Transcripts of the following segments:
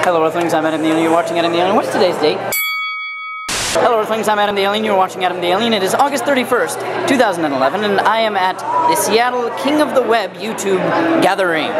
Hello Earthlings, I'm Adam the Alien, you're watching Adam the Alien. What's today's date? Hello Earthlings, I'm Adam the Alien, you're watching Adam the Alien. It is August 31st, 2011, and I am at the Seattle King of the Web YouTube Gathering.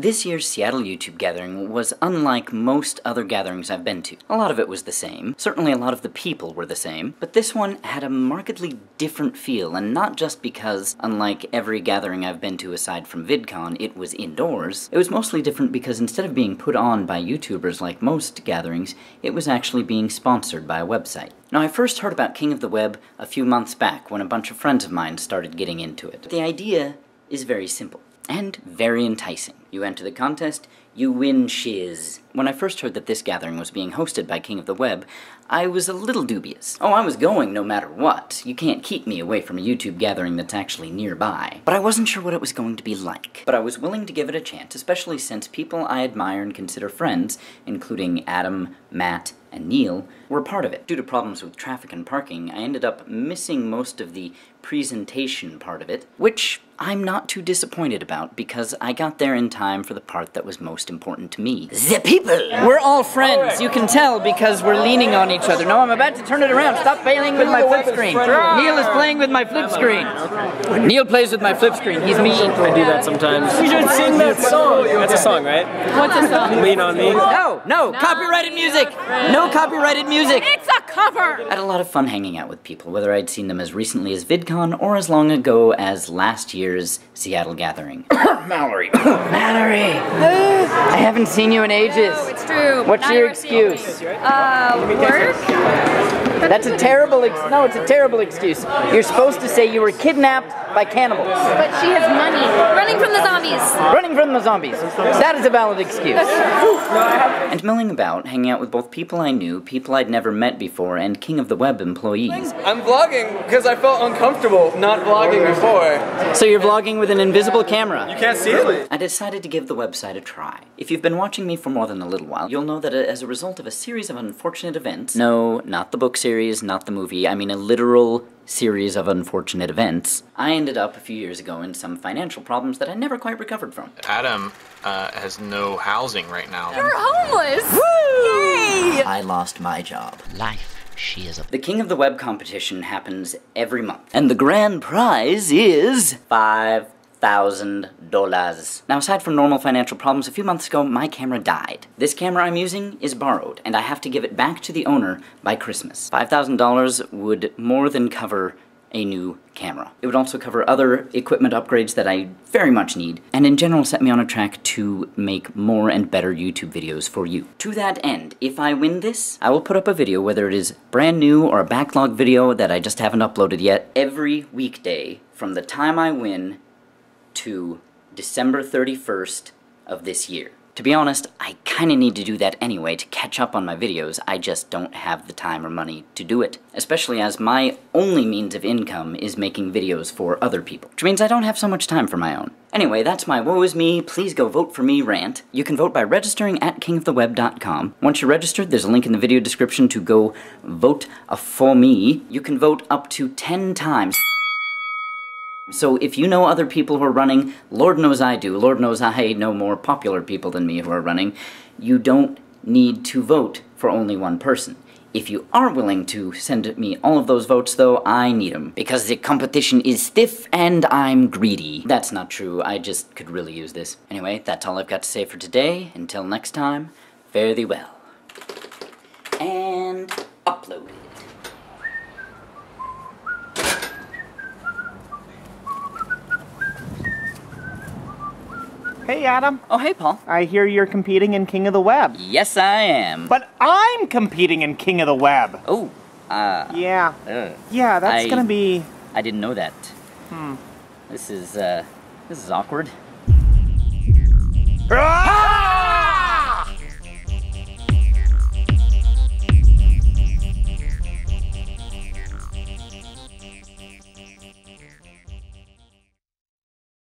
This year's Seattle YouTube gathering was unlike most other gatherings I've been to. A lot of it was the same, certainly a lot of the people were the same, but this one had a markedly different feel, and not just because, unlike every gathering I've been to aside from VidCon, it was indoors. It was mostly different because instead of being put on by YouTubers like most gatherings, it was actually being sponsored by a website. Now, I first heard about King of the Web a few months back when a bunch of friends of mine started getting into it. The idea is very simple and very enticing. You enter the contest, you win shiz. When I first heard that this gathering was being hosted by King of the Web, I was a little dubious. Oh, I was going no matter what. You can't keep me away from a YouTube gathering that's actually nearby. But I wasn't sure what it was going to be like. But I was willing to give it a chance, especially since people I admire and consider friends, including Adam, Matt, and Neil, were part of it. Due to problems with traffic and parking, I ended up missing most of the presentation part of it, which I'm not too disappointed about because I got there in time for the part that was most important to me. The people! We're all friends, you can tell because we're leaning on each other. No, I'm about to turn it around. Stop failing with my flip screen. Neil is playing with my flip screen. Neil plays with my flip screen. He's mean. I do that sometimes. You should sing that song. That's a song, right? What's a song? Lean on me. No, no, copyrighted music. No copyrighted music. It's a cover! I had a lot of fun hanging out with people, whether I'd seen them as recently as VidCon or as long ago as last year's Seattle Gathering. Mallory. Mallory. I haven't seen you in ages. No, It's true. What's your excuse? Uh, work? That's a terrible ex- no, it's a terrible excuse. You're supposed to say you were kidnapped by cannibals, But she has money. Running from the zombies. Running from the zombies. That is a valid excuse. and milling about, hanging out with both people I knew, people I'd never met before, and King of the Web employees. I'm vlogging because I felt uncomfortable not vlogging before. So you're vlogging with an invisible camera. You can't see it? I decided to give the website a try. If you've been watching me for more than a little while, you'll know that uh, as a result of a series of unfortunate events, no, not the book series, not the movie, I mean a literal series of unfortunate events, I ended up a few years ago in some financial problems that I never quite recovered from. Adam uh, has no housing right now. You're homeless! Yay! I lost my job. Life. She is a. The King of the Web competition happens every month, and the grand prize is five thousand dollars. Now, aside from normal financial problems, a few months ago my camera died. This camera I'm using is borrowed, and I have to give it back to the owner by Christmas. Five thousand dollars would more than cover a new camera. It would also cover other equipment upgrades that I very much need, and in general set me on a track to make more and better YouTube videos for you. To that end, if I win this, I will put up a video, whether it is brand new or a backlog video that I just haven't uploaded yet, every weekday from the time I win to December 31st of this year. To be honest, I kinda need to do that anyway to catch up on my videos, I just don't have the time or money to do it. Especially as my only means of income is making videos for other people, which means I don't have so much time for my own. Anyway, that's my woe is me, please go vote for me rant. You can vote by registering at kingoftheweb.com. Once you're registered, there's a link in the video description to go vote uh, for me. You can vote up to 10 times. So if you know other people who are running, Lord knows I do, Lord knows I know more popular people than me who are running, you don't need to vote for only one person. If you are willing to send me all of those votes, though, I need them. Because the competition is stiff and I'm greedy. That's not true, I just could really use this. Anyway, that's all I've got to say for today. Until next time, fare thee well. And uploaded. Hey, Adam. Oh, hey, Paul. I hear you're competing in King of the Web. Yes, I am. But I'm competing in King of the Web. Oh, uh. Yeah. Uh, yeah, that's I, gonna be. I didn't know that. Hmm. This is, uh, this is awkward. Ah!